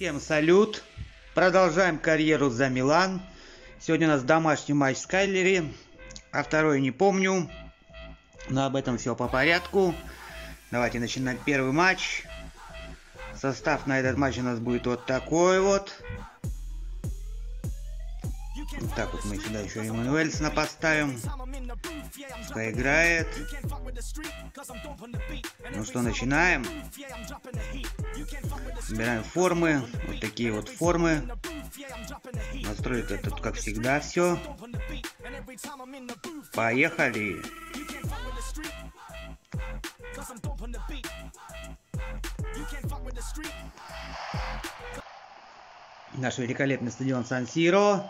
Всем салют! Продолжаем карьеру за Милан. Сегодня у нас домашний матч с Кайлери, а второй не помню. Но об этом все по порядку. Давайте начинать первый матч. Состав на этот матч у нас будет вот такой вот. Вот так вот мы сюда еще Эммануэльсона поставим. Пускай играет. Ну что, начинаем. Собираем формы. Вот такие вот формы. Настройка тут как всегда все. Поехали. Наш великолепный стадион Сан-Сиро.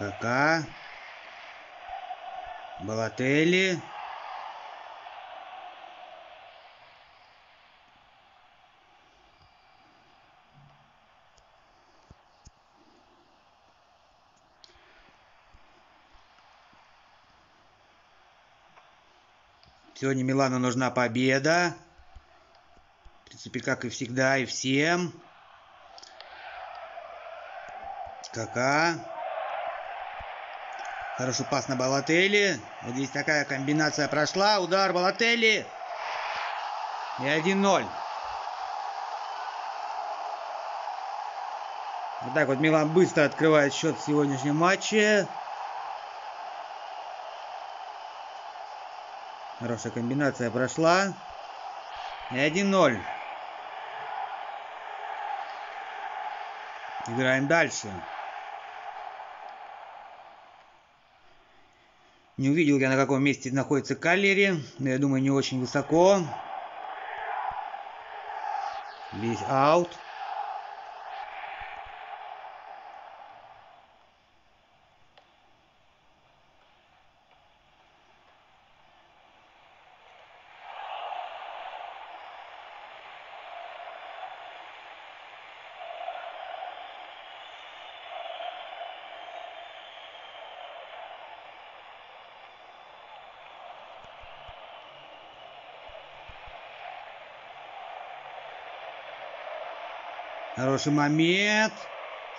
Кака. Балатели. Сегодня Милану нужна победа. В принципе, как и всегда, и всем. Кака. Хороший пас на Балатели. Вот здесь такая комбинация прошла. Удар Балатели. И 1-0. Вот так вот Милан быстро открывает счет в сегодняшнем матче. Хорошая комбинация прошла. И 1-0. Играем дальше. Не увидел я, на каком месте находится Каллери. Но я думаю, не очень высоко. Весь аут. Хороший момент.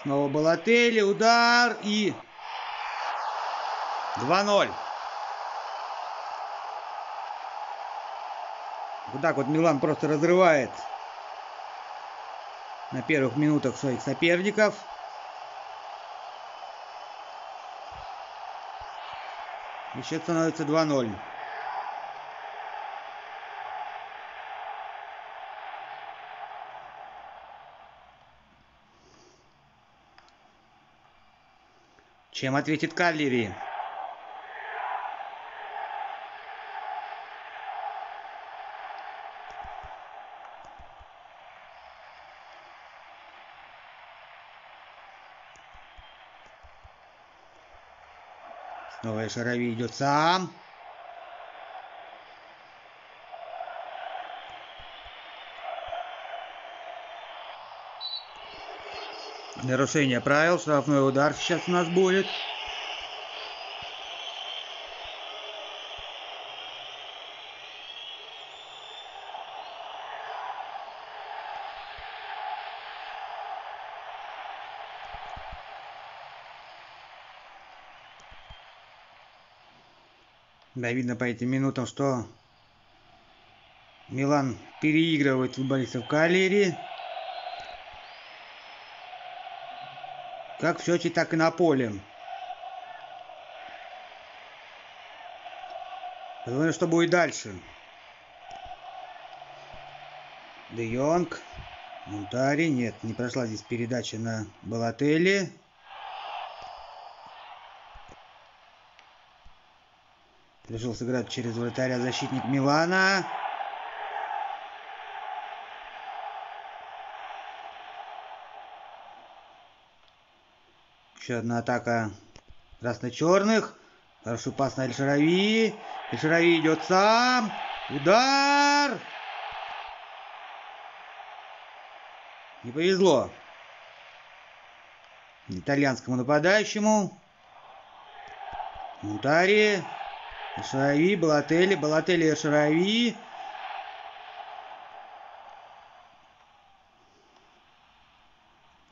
Снова Балатели, удар и 2-0. Вот так вот Милан просто разрывает на первых минутах своих соперников. И счет становится 2-0. Чем ответит Каллери? Снова Шарави идет сам. Нарушение правил, штрафной удар сейчас у нас будет. Да, видно по этим минутам, что Милан переигрывает футболистов Калери. Как в счете, так и на поле. Посмотрим, что будет дальше. Де Йонг. Мунтари. Нет, не прошла здесь передача на Балатели. Решил сыграть через вратаря защитник Милана. Еще одна атака красно-черных. Хороший пас на Эльшарави. Эльшарави идет сам. Удар! Не повезло итальянскому нападающему. Мутари. Шарави, Балатели, Балатели, Шарави.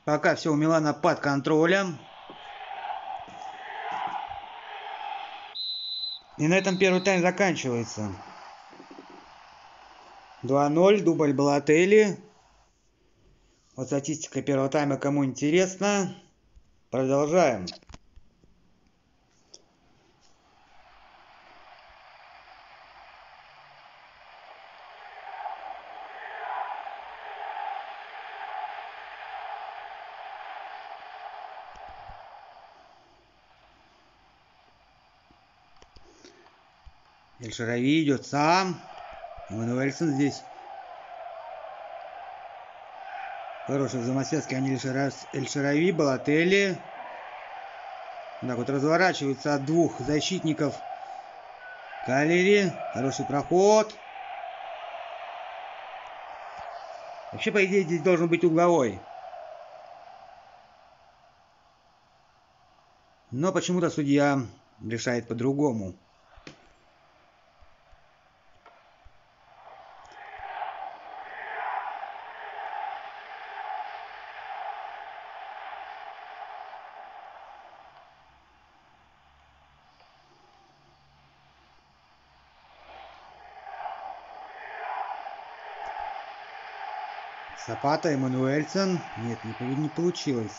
Пока все у Милана под контролем. И на этом первый тайм заканчивается. 2-0, дубль Балатели. Вот статистика первого тайма, кому интересно. Продолжаем. Эльшарави идет сам. Эммануэльсон здесь. Хороший взаимосвязки они Эльшарави, Балатели. Так вот разворачивается от двух защитников. Калери. Хороший проход. Вообще, по идее, здесь должен быть угловой. Но почему-то судья решает по-другому. Сапата, Эммануэльсон. Нет, не, не получилось.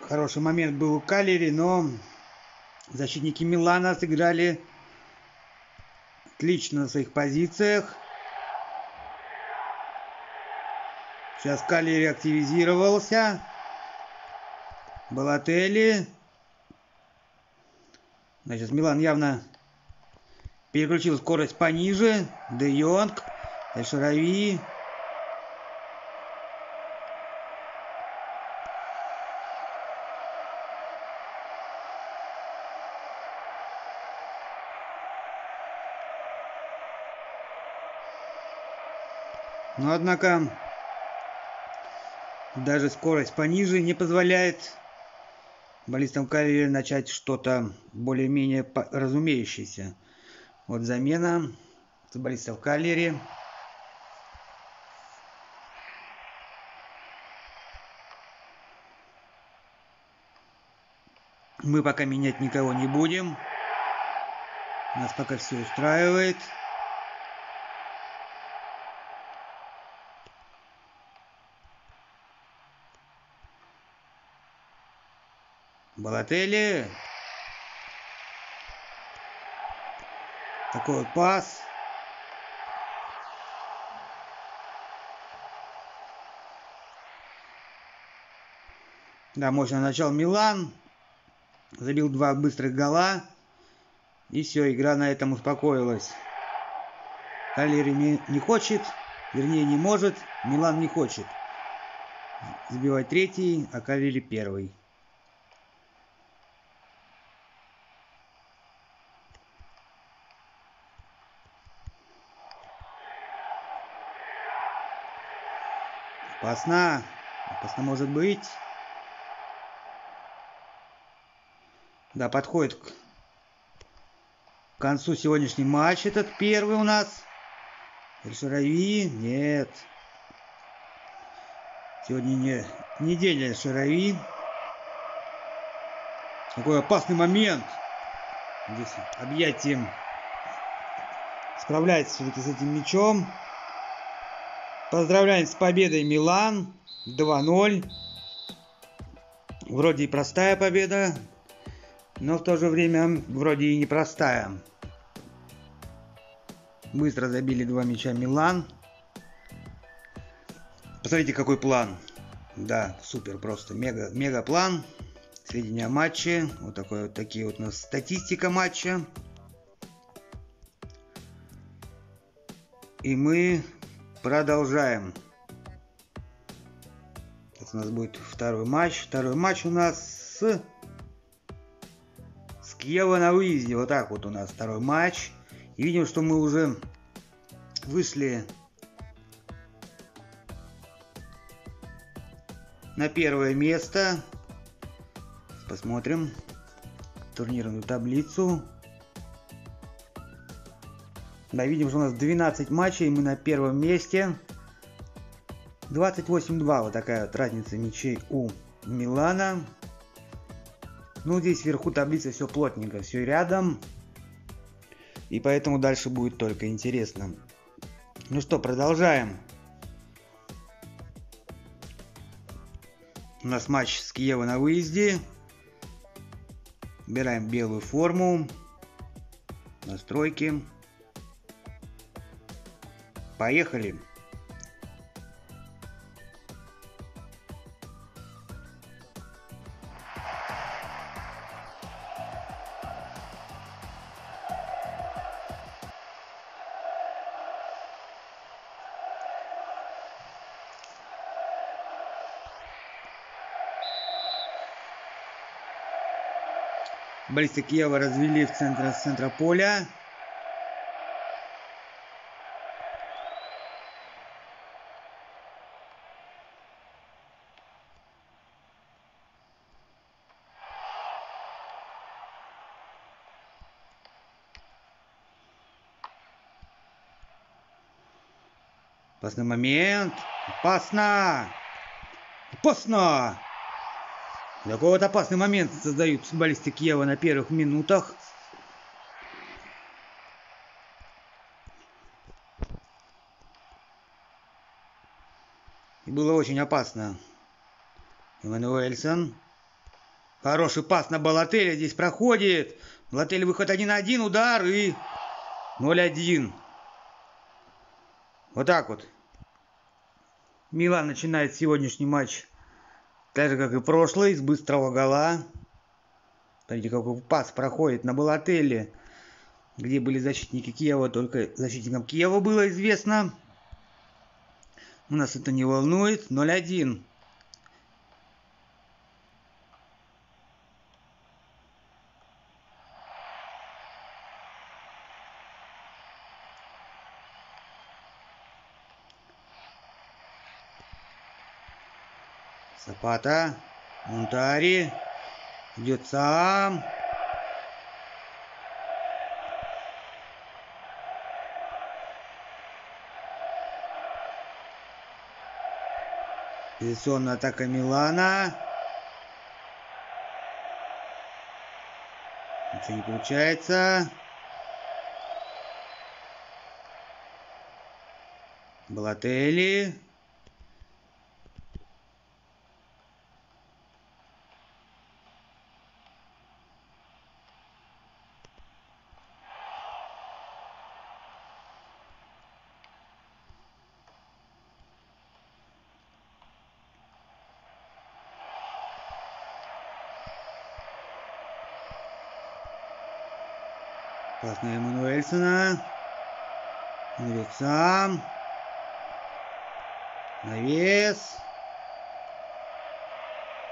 Хороший момент был у Калери, но защитники Милана сыграли отлично на своих позициях. Сейчас Калери активизировался. Балатели. Значит, Милан явно переключил скорость пониже. Де Йонг, Эль Но однако даже скорость пониже не позволяет баллистам калибре начать что-то более-менее разумеющееся. Вот замена футболистов калери. Мы пока менять никого не будем. Нас пока все устраивает. Балатели. Такой вот пас. Да, мощно начал Милан. Забил два быстрых гола. И все, игра на этом успокоилась. Калери не хочет, вернее не может, Милан не хочет. Забивать третий, а Калери первый. Опасно. Опасно может быть. Да, подходит к концу сегодняшний матч этот первый у нас. Эльшарави? Нет. Сегодня не, не день Эльшарави. Какой опасный момент. Здесь объятием справляется все-таки с этим мячом. Поздравляем с победой Милан. 2-0. Вроде и простая победа, но в то же время вроде и непростая. Быстро забили два мяча Милан. Посмотрите, какой план. Да, супер, просто мега, мега план. Сведения о матче. Вот, такой, вот такие вот у нас статистика матча. И мы Продолжаем. Сейчас у нас будет второй матч. Второй матч у нас с... С Киева на выезде. Вот так вот у нас второй матч. И видим, что мы уже вышли на первое место. Посмотрим. турнирную таблицу. Да, видим, что у нас 12 матчей, мы на первом месте. 28-2, вот такая вот разница мячей у Милана. Ну, здесь вверху таблицы все плотненько, все рядом. И поэтому дальше будет только интересно. Ну что, продолжаем. У нас матч с Киева на выезде. Убираем белую форму. Настройки. Поехали. Баллисты Киева развели в центр, центра поля. Опасный момент. Опасно! Опасно! Такой вот опасный момент создают футболисты Киева на первых минутах. Было очень опасно. Эммануэльсон. Хороший пас на Балателя здесь проходит. Балатель выход один на один, удар и 0-1. Вот так вот. Милан начинает сегодняшний матч так же, как и прошлый, с быстрого гола. Смотрите, какой пас проходит на Балателе, где были защитники Киева, только защитникам Киева было известно. У нас это не волнует. 0-1. Сапата. Мунтари. Сам. Позиционная атака Милана. Ничего не получается. Балатели. На Эммануэльсона. Идет сам. Навес.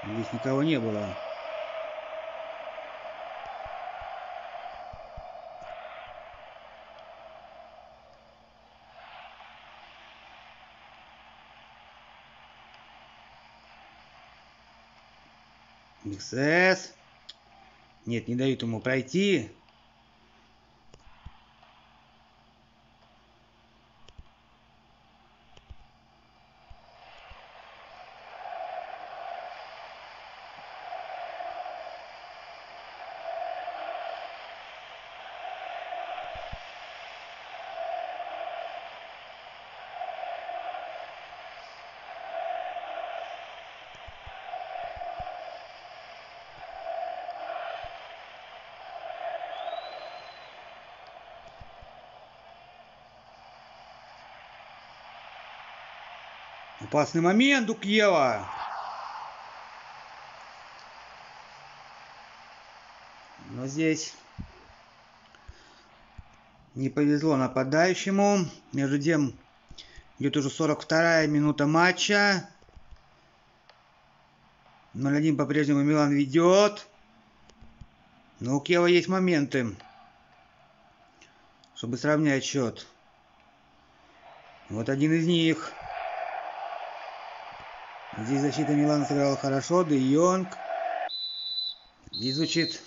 Здесь никого не было. Миксес. Нет, не дают ему пройти. Опасный момент у Кьева. Но здесь не повезло нападающему. Между тем, идет уже 42-я минута матча. 0-1 по-прежнему Милан ведет. Но у Кева есть моменты, чтобы сравнять счет. Вот один из них. Здесь защита Милана сыграла хорошо. Де Йонг изучит.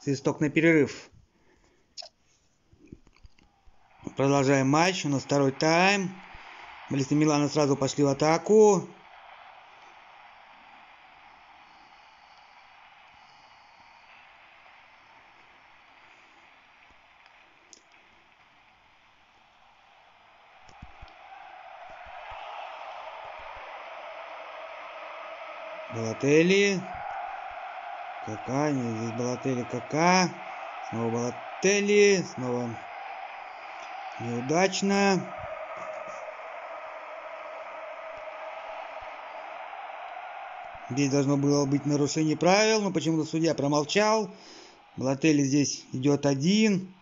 Свисток на перерыв. Продолжаем матч. У нас второй тайм. Болезни Милана сразу пошли в атаку. Балатели. Кака, не, здесь Балатели Кака. Снова Балатели. Снова неудачно. Здесь должно было быть нарушение правил, но почему-то судья промолчал. Балатели здесь идет один.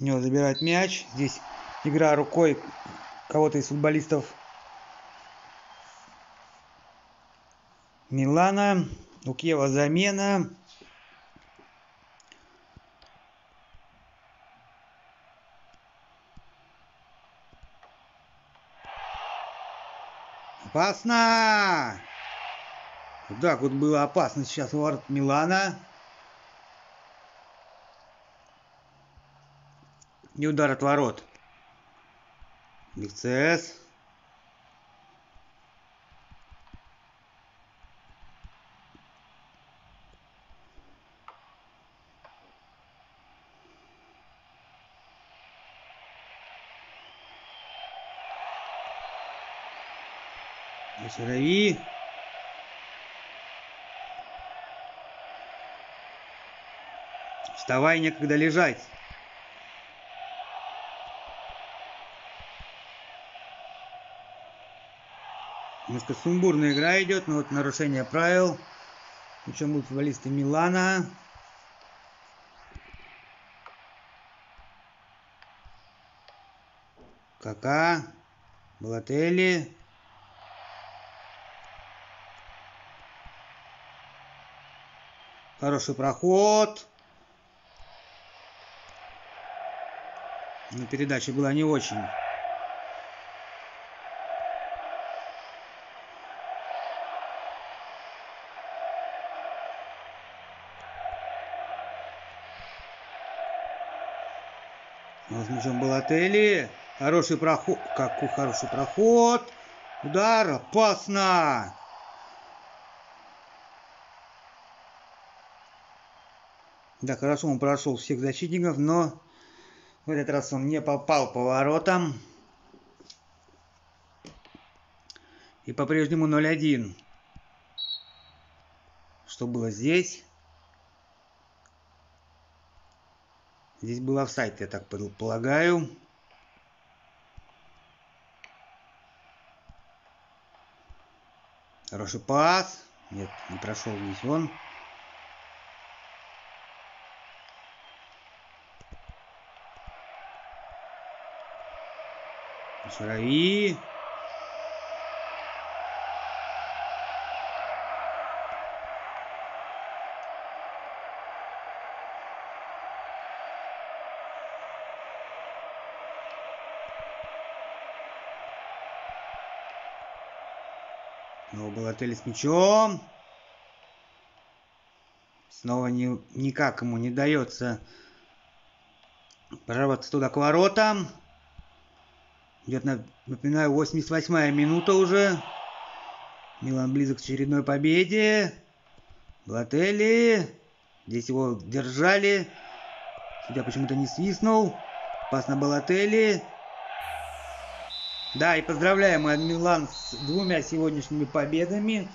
У него забирает мяч. Здесь игра рукой кого-то из футболистов Милана. У Кева замена. Опасно! Так вот было опасно сейчас у ворот Милана. И удар от ворот. БЦС. Сырови. Вставай, некогда лежать. Немножко сумбурная игра идет, но вот нарушение правил. Причем будут футболисты Милана. Кака. Балатели. Хороший проход. Но передача была не очень. Мячом был отели. Хороший проход. Какой хороший проход. Удар. Опасно. Да, хорошо он прошел всех защитников, но в этот раз он не попал по воротам. И по-прежнему 0-1. Что было здесь? Здесь был офсайт, я так полагаю. Хороший пас. Нет, не прошел здесь он. Шарави. Снова был отель с мячом. Снова ни, никак ему не дается прорваться туда к воротам. Идет, напоминаю, 88-я минута уже. Милан близок к очередной победе. Блатели. Здесь его держали. Судья почему-то не свистнул. Пас на Балатели. Да, и поздравляем Милан с двумя сегодняшними победами.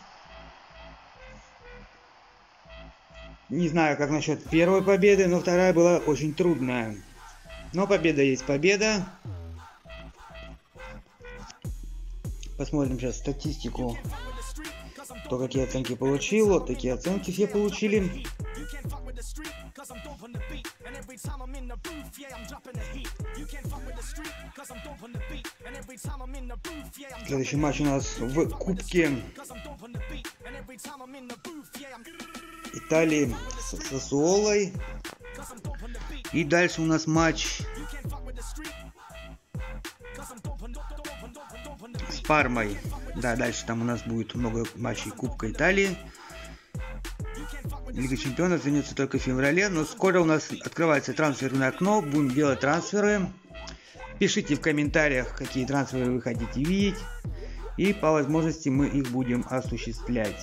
Не знаю, как насчет первой победы, но вторая была очень трудная. Но победа есть победа. Посмотрим сейчас статистику. Кто какие оценки получил. Вот такие оценки все получили. Следующий матч у нас в Кубке Италии с Сосуолой. И дальше у нас матч Пармой. Да, дальше там у нас будет много матчей Кубка Италии. Лига Чемпионов вернется только в феврале, но скоро у нас открывается трансферное окно, будем делать трансферы. Пишите в комментариях, какие трансферы вы хотите видеть, и по возможности мы их будем осуществлять.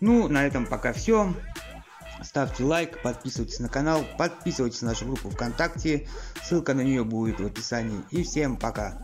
Ну, на этом пока все. Ставьте лайк, подписывайтесь на канал, подписывайтесь на нашу группу ВКонтакте, ссылка на нее будет в описании. И всем пока!